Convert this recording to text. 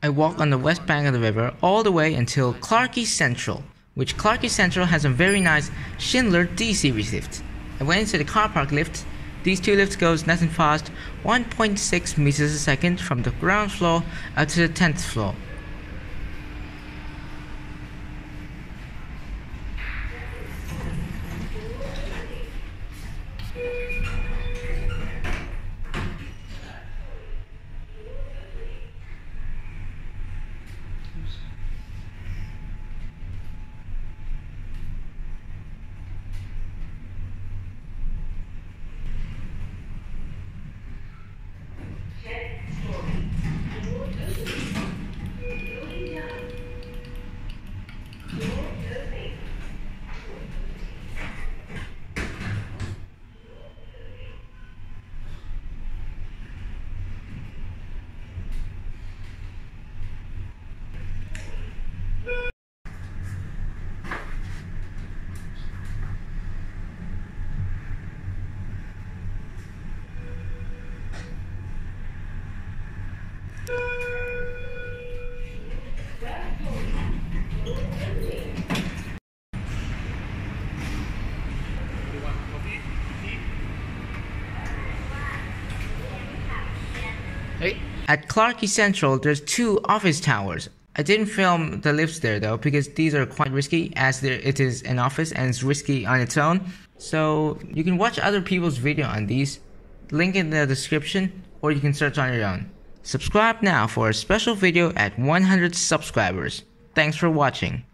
I walk on the west bank of the river all the way until Clarke Quay Central, which Clarke Quay Central has a very nice Schindler D series lift. I went into the car park lift. These two lifts goes and fast, 1.6 meters a second from the ground floor up to the 10th floor. At Clarke Quay Central, there's two office towers. I didn't film the lifts there though because these are quite risky as there, it is an office and it's risky on its own. So you can watch other people's video on these. Link in the description or you can search on your own. Subscribe now for a special video at 100 subscribers. Thanks for watching.